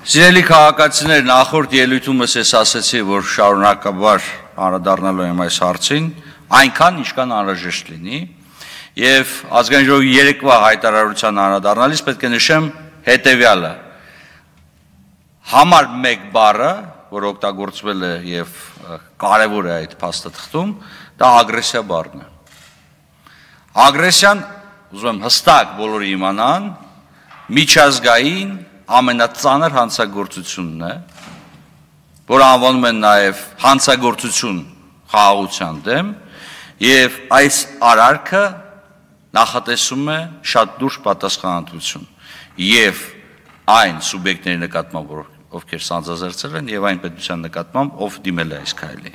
Սիրելի քաղաքացիներ, նախորդ ելույթում ես ասացի, որ շարունակաբար անդրադառնալու եմ այս հարցին, այնքան ինչքան անհրաժեշտ լինի, եւ ազգային ժողովի երեկվա հայտարարության անդրադառնալիս պետք է նշեմ հետեւյալը. համար 1 բառը, որ օգտագործվել է եւ կարեւոր է այդ փաստաթղթում, դա ագրեսիա բառն է։ Ագրեսիան, ուզում եմ հստակ բոլորը իմանան, միջազգային ամենածանր հանցագործությունն է, որ անվանում են նաև հանցագործություն խաղաղության դեմ, եւ այս արարքը նախատեսում է շատ դուրս պատասխանատվություն եւ այն սուբյեկտների նկատմամբ, որ ովքեր սանձազերծել են եւ այն պետության նկատմամբ, ով դիմել է այս քայլի։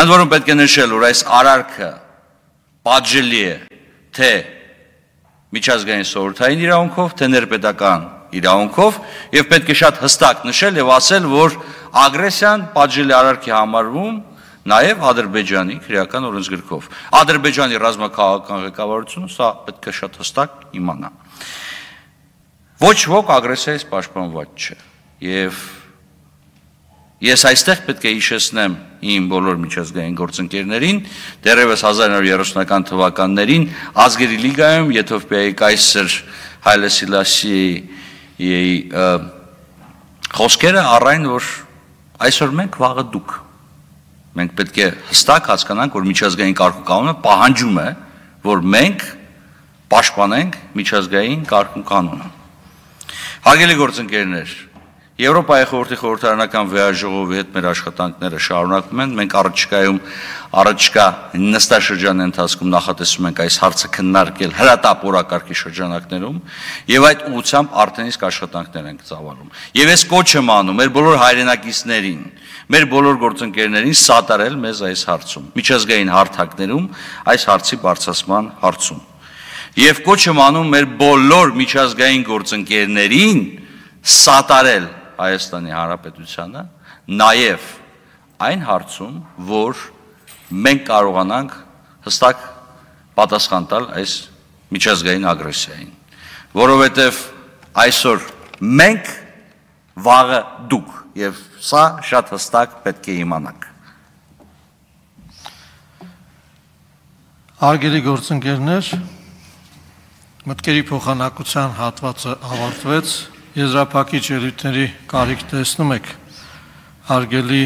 Ընդ որում պետք է նշել, որ այս արարքը պատժելի է թե միջազգային սովորթային իրավունքով, թե ներպետական իրավունքով եւ պետք է շատ հստակ նշել եւ ասել, որ ագրեսիան պատժելի արարքի համարվում նաև Ադրբեջանի քրեական օրենսգրքով։ Ադրբեջանի ռազմաքաղաքական ղեկավարությունը սա պետք է շատ հստակ իմանա։ Ոչ ոք ագրեսիայից պաշտպանված չէ եւ Ես այստեղ պետք է հիշեցնեմ իմ բոլոր միջազգային գործընկերներին, դեռևս 1930-ական թվականներին ազգերի լիգայում Եթովպիայի կայսր Հայլե Սիլասիի խոսքերը առայն որ այսօր մենք վաղը դուք մենք պետք է հստակ հասկանանք որ միջազգային կարգու կանոնը պահանջում է որ մենք պաշտպանենք միջազգային կարգու կանոնը Հարգելի գործընկերներ Եվրոպայի խորհրդի խորհրդարանական վեաժողովի հետ մեր աշխատանքները շարունակվում են։ Մենք առաջիկայում առաջիկա նստաշրջանի ընթացքում նախատեսում ենք այս հարցը քննարկել հրատապ օրակարգի շրջանակներում եւ այդ ուղությամբ արդեն իսկ աշխատանքներ ենք ծավալում։ Եվ ես կոչ եմ անում մեր բոլոր հայրենակիցներին, մեր բոլոր գործընկերներին սատարել մեզ այս հարցում, միջազգային հարթակներում այս հարցի բարձրացման հարցում։ Եվ կոչ եմ անում մեր բոլոր միջազգային գործընկերներին սատարել Հայաստանի Հանրապետությանը, նաև այն հարցում, որ մենք կարողանանք հստակ պատասխան տալ այս միջազգային ագրեսիային, որովհետև այսօր մենք վաղը դուք եւ սա շատ հստակ պետք է իմանաք Հարգելի գործընկերներ, մտքերի փոխանակության հատվածը ավարտվեց եզրափակիչ ելույթների կարիք տեսնում եք հարգելի